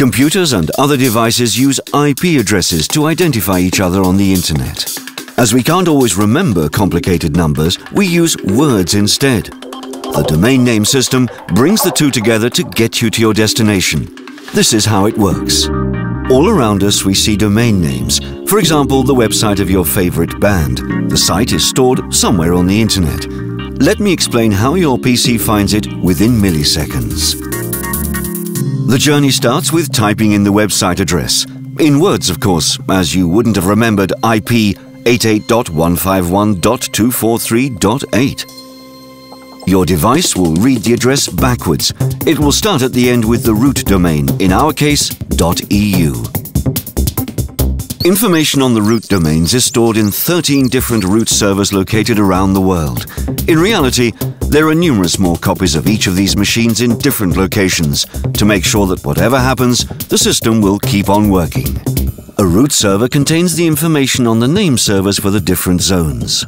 Computers and other devices use IP addresses to identify each other on the internet. As we can't always remember complicated numbers, we use words instead. The domain name system brings the two together to get you to your destination. This is how it works. All around us we see domain names. For example, the website of your favorite band. The site is stored somewhere on the internet. Let me explain how your PC finds it within milliseconds. The journey starts with typing in the website address. In words, of course, as you wouldn't have remembered IP 88.151.243.8. Your device will read the address backwards. It will start at the end with the root domain, in our case, .eu. Information on the root domains is stored in 13 different root servers located around the world. In reality, there are numerous more copies of each of these machines in different locations to make sure that whatever happens, the system will keep on working. A root server contains the information on the name servers for the different zones.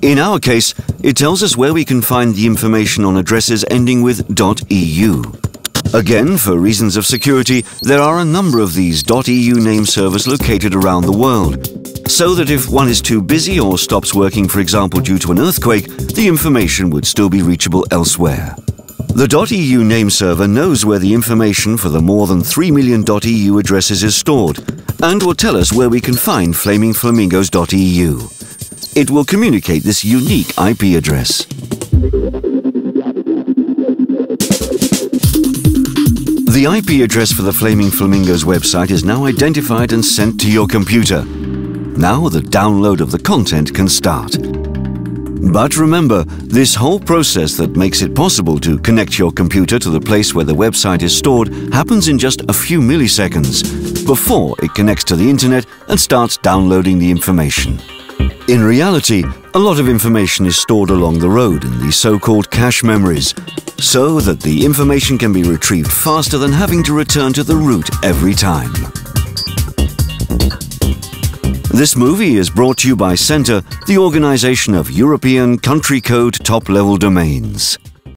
In our case, it tells us where we can find the information on addresses ending with .eu. Again, for reasons of security, there are a number of these .eu name servers located around the world, so that if one is too busy or stops working, for example, due to an earthquake, the information would still be reachable elsewhere. The .eu name server knows where the information for the more than 3 million .eu addresses is stored, and will tell us where we can find flamingflamingos.eu. It will communicate this unique IP address. The IP address for the Flaming Flamingos website is now identified and sent to your computer. Now the download of the content can start. But remember, this whole process that makes it possible to connect your computer to the place where the website is stored happens in just a few milliseconds before it connects to the internet and starts downloading the information. In reality, a lot of information is stored along the road in the so-called cache memories, so that the information can be retrieved faster than having to return to the root every time. This movie is brought to you by CENTR, the organization of European country code top-level domains.